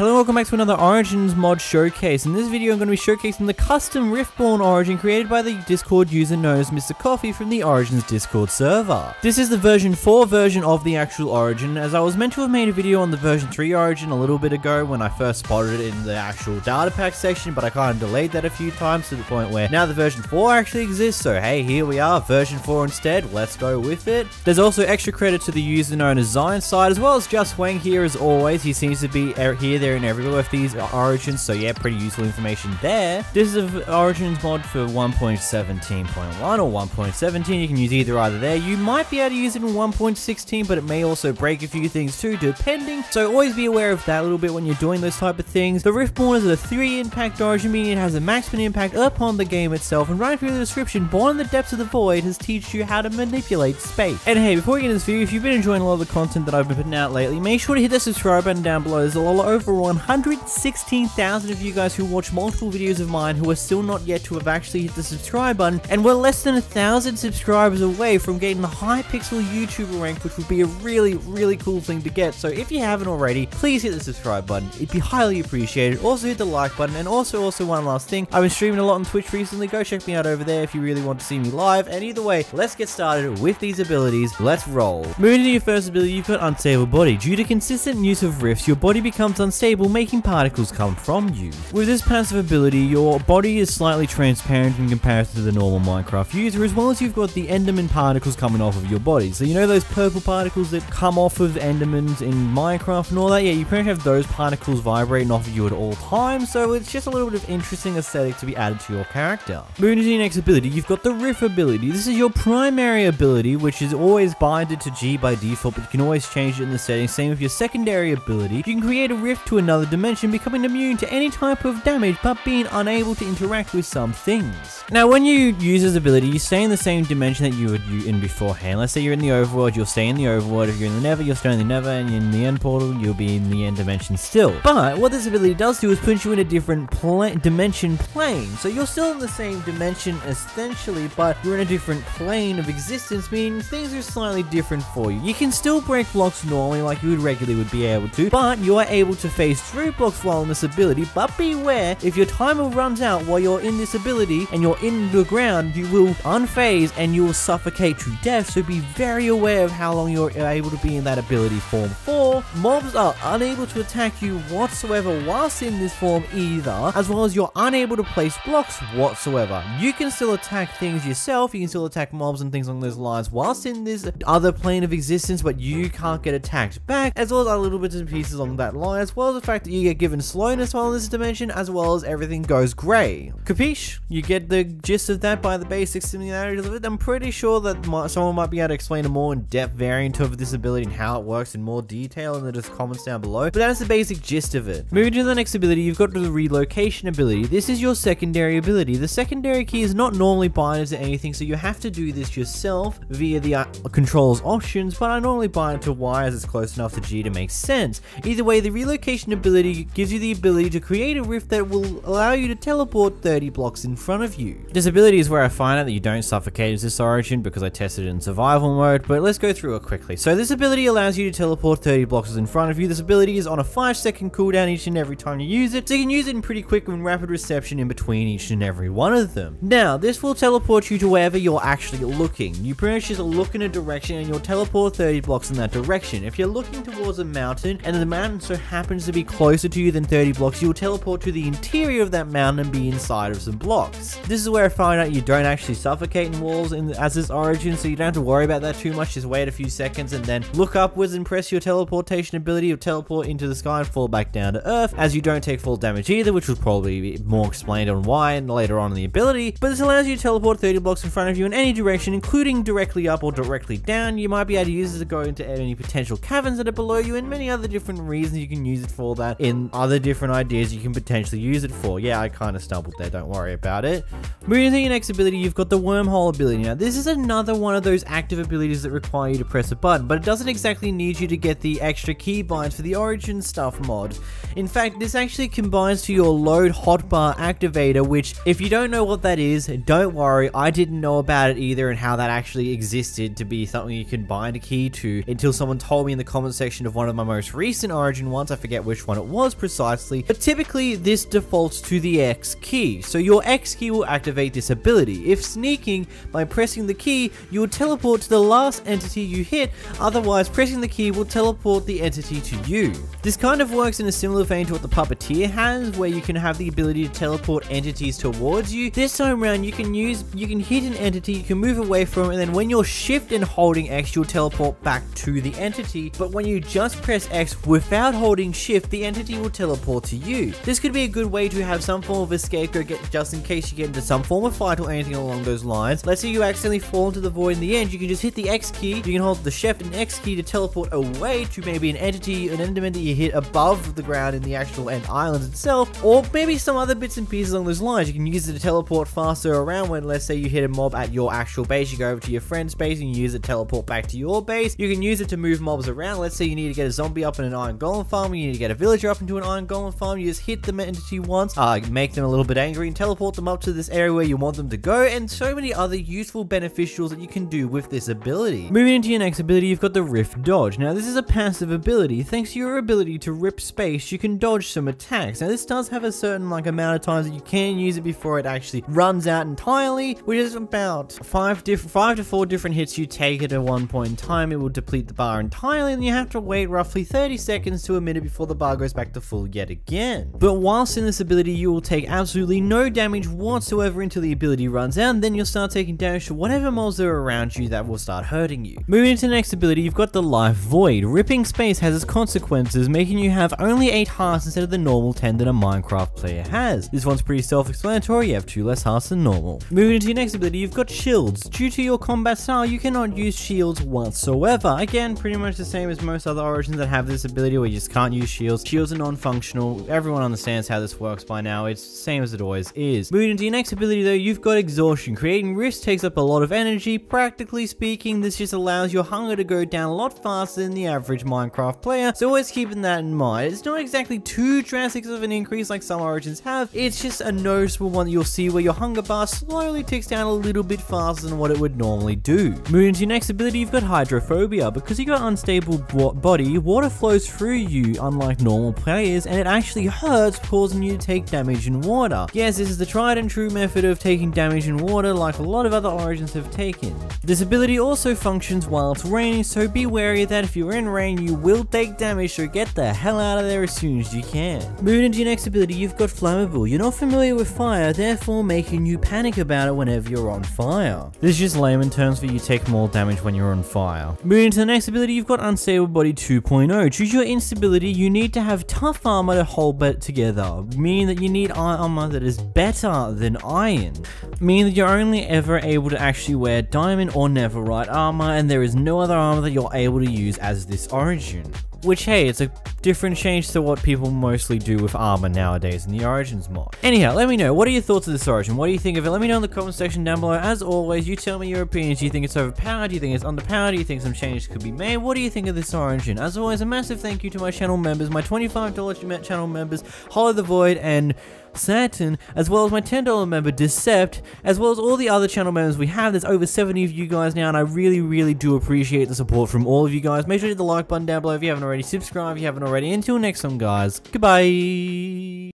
Hello welcome back to another Origins mod showcase. In this video I'm going to be showcasing the custom Riftborn Origin created by the Discord user known as Mr. Coffee from the Origins Discord server. This is the version 4 version of the actual Origin as I was meant to have made a video on the version 3 Origin a little bit ago when I first spotted it in the actual data pack section but I kind of delayed that a few times to the point where now the version 4 actually exists so hey here we are version 4 instead let's go with it. There's also extra credit to the user known as Zion Side as well as Just Wang here as always he seems to be er, here there and everywhere with these origins, so yeah, pretty useful information there. This is an origins mod for 1.17.1 or 1.17, you can use either either there. You might be able to use it in 1.16, but it may also break a few things too, depending. So always be aware of that a little bit when you're doing those type of things. The Riftborn is a 3 impact origin, meaning it has a maximum impact upon the game itself, and right through the description, Born in the Depths of the Void has teach you how to manipulate space. And hey, before we get into this video, if you've been enjoying a lot of the content that I've been putting out lately, make sure to hit the subscribe button down below. There's a lot over 100 116,000 of you guys who watch multiple videos of mine who are still not yet to have actually hit the subscribe button, and we're less than a thousand subscribers away from getting the Hypixel YouTuber rank, which would be a really, really cool thing to get. So if you haven't already, please hit the subscribe button. It'd be highly appreciated. Also hit the like button, and also, also one last thing, I've been streaming a lot on Twitch recently. Go check me out over there if you really want to see me live. And either way, let's get started with these abilities. Let's roll. Moving to your first ability, you've got Unstable Body. Due to consistent use of rifts, your body becomes unstable, making particles come from you. With this passive ability, your body is slightly transparent in comparison to the normal Minecraft user, as well as you've got the Enderman particles coming off of your body. So you know those purple particles that come off of Endermans in Minecraft and all that? Yeah, you pretty much have those particles vibrating off of you at all times, so it's just a little bit of interesting aesthetic to be added to your character. Moving to your next ability, you've got the Rift ability. This is your primary ability, which is always binded to G by default, but you can always change it in the settings. Same with your secondary ability. You can create a rift to another dimension, becoming immune to any type of damage but being unable to interact with some things. Now, when you use this ability, you stay in the same dimension that you were in beforehand. Let's say you're in the overworld, you'll stay in the overworld. If you're in the nether, you'll stay in the nether, and in the end portal, you'll be in the end dimension still. But what this ability does do is put you in a different pla dimension plane. So you're still in the same dimension essentially, but you're in a different plane of existence, meaning things are slightly different for you. You can still break blocks normally like you would regularly would be able to, but you are able to phase through blocks while in this ability, but beware, if your timer runs out while you're in this ability and you're in the ground, you will unphase and you will suffocate to death, so be very aware of how long you're able to be in that ability form. 4. Mobs are unable to attack you whatsoever whilst in this form either, as well as you're unable to place blocks whatsoever. You can still attack things yourself, you can still attack mobs and things along those lines whilst in this other plane of existence, but you can't get attacked back, as well as other little bits and pieces along that line, as well as the fact that you get given slowness while in this dimension, as well as everything goes grey. Capiche? You get the gist of that by the basic similarities of it. I'm pretty sure that someone might be able to explain a more in-depth variant of this ability and how it works in more detail in the just comments down below, but that is the basic gist of it. Moving to the next ability, you've got the relocation ability. This is your secondary ability. The secondary key is not normally binded to anything, so you have to do this yourself via the uh, controls options, but I normally bind it to Y as it's close enough to G to make sense. Either way, the relocation ability gives you the ability to create a rift that will allow you to teleport 30 blocks in front of you. This ability is where I find out that you don't suffocate as this origin because I tested it in survival mode, but let's go through it quickly. So this ability allows you to teleport 30 blocks in front of you. This ability is on a 5 second cooldown each and every time you use it, so you can use it in pretty quick and rapid reception in between each and every one of them. Now, this will teleport you to wherever you're actually looking. You pretty much just look in a direction and you'll teleport 30 blocks in that direction. If you're looking towards a mountain and the mountain so happens to be closer to you than 30 blocks, you'll teleport to the interior of that mountain and be inside of some blocks. This is where I find out you don't actually suffocate in walls in, as this origin, so you don't have to worry about that too much. Just wait a few seconds and then look upwards and press your teleportation ability of teleport into the sky and fall back down to earth, as you don't take full damage either, which will probably be more explained on why and later on in the ability. But this allows you to teleport 30 blocks in front of you in any direction, including directly up or directly down. You might be able to use it to go into any potential caverns that are below you and many other different reasons you can use it for that in other different ideas you can potentially use it for. Yeah, I kind of stumbled there, don't worry about it. Moving to your next ability, you've got the wormhole ability. Now, this is another one of those active abilities that require you to press a button, but it doesn't exactly need you to get the extra keybinds for the origin stuff mod. In fact, this actually combines to your load hotbar activator, which if you don't know what that is, don't worry, I didn't know about it either and how that actually existed to be something you can bind a key to until someone told me in the comment section of one of my most recent origin ones, I forget which one it was precisely, but typically this defaults to the X key, so your X key will activate this ability. If sneaking, by pressing the key, you will teleport to the last entity you hit, otherwise pressing the key will teleport the entity to you. This kind of works in a similar vein to what the Puppeteer has, where you can have the ability to teleport entities towards you. This time around, you can use, you can hit an entity, you can move away from it, and then when you're shift and holding X, you'll teleport back to the entity, but when you just press X without holding shift, the entity will teleport to you. This could be a good way to have some form of a scapegoat get, just in case you get into some form of fight or anything along those lines. Let's say you accidentally fall into the void in the end, you can just hit the X key, you can hold the shift and X key to teleport away to maybe an entity, an enderman that you hit above the ground in the actual end island itself, or maybe some other bits and pieces along those lines. You can use it to teleport faster around when, let's say, you hit a mob at your actual base, you go over to your friend's base and you use it to teleport back to your base. You can use it to move mobs around. Let's say you need to get a zombie up in an iron golem farm, you need to get a villager up into an iron golem farm, you just hit the entity once, uh, make them a little bit angry and teleport them up to this area where you want them to go, and so many other useful beneficials that you can do with this ability. Moving into your next ability, you've got the Rift Dodge. Now, this is a passive ability. Thanks to your ability to rip space, you can dodge some attacks. Now, this does have a certain like amount of times that you can use it before it actually runs out entirely, which is about five different, five to four different hits you take it at a one point in time. It will deplete the bar entirely, and you have to wait roughly 30 seconds to a minute before the bar goes back to full yet again. But whilst in this ability, you will take absolutely no damage whatsoever until the ability runs out, and then you'll start taking damage to whatever mobs are around you that will start hurting you. Moving into the next ability, you've got the Life Void. Ripping space has its consequences, making you have only 8 hearts instead of the normal 10 that a Minecraft player has. This one's pretty self-explanatory, you have 2 less hearts than normal. Moving into your next ability, you've got shields. Due to your combat style, you cannot use shields whatsoever. Again, pretty much the same as most other origins that have this ability where you just can't use shields. Shields are non-functional. Everyone understands how this works by now. It's the same as it always is. Moving into your next ability though, you've got exhaustion. Creating rifts takes up a lot of energy. Practically speaking, this just allows your hunger to go down a lot faster than the average Minecraft player. So always keeping that in mind. It's not exactly too drastic of an increase like some origins have. It's just a noticeable one that you'll see where your hunger bar slowly ticks down a little bit faster than what it would normally do. Moving to your next ability, you've got hydrophobia. Because you've got unstable body, water flows through you unlike normal players and it actually hurts causing you to take damage in water. Yes, this is the tried and true method of taking damage in water like a lot of other origins have taken. This ability also functions while it's raining, so be wary that if you're in rain, you will take damage, so get the hell out of there as soon as you can. Moving into your next ability, you've got Flammable. You're not familiar with fire, therefore making you panic about it whenever you're on fire. This is just layman terms for you take more damage when you're on fire. Moving into the next ability, you've got Unstable Body 2.0. Choose your instability, you need to have tough armor to hold it together, meaning that you need armor that is better than iron, meaning that you're only ever able to actually wear diamond or netherite armor, and there is no other armor that you're able to use as this origin. Which, hey, it's a different change to what people mostly do with armor nowadays in the Origins mod. Anyhow, let me know, what are your thoughts of this Origin? What do you think of it? Let me know in the comment section down below. As always, you tell me your opinions. Do you think it's overpowered? Do you think it's underpowered? Do you think some changes could be made? What do you think of this Origin? As always, a massive thank you to my channel members, my $25 channel members, Hollow the Void, and Saturn, as well as my $10 member Decept, as well as all the other channel members we have. There's over 70 of you guys now, and I really, really do appreciate the support from all of you guys. Make sure to hit the like button down below if you haven't already, subscribe if you haven't already. Until next time, guys, goodbye!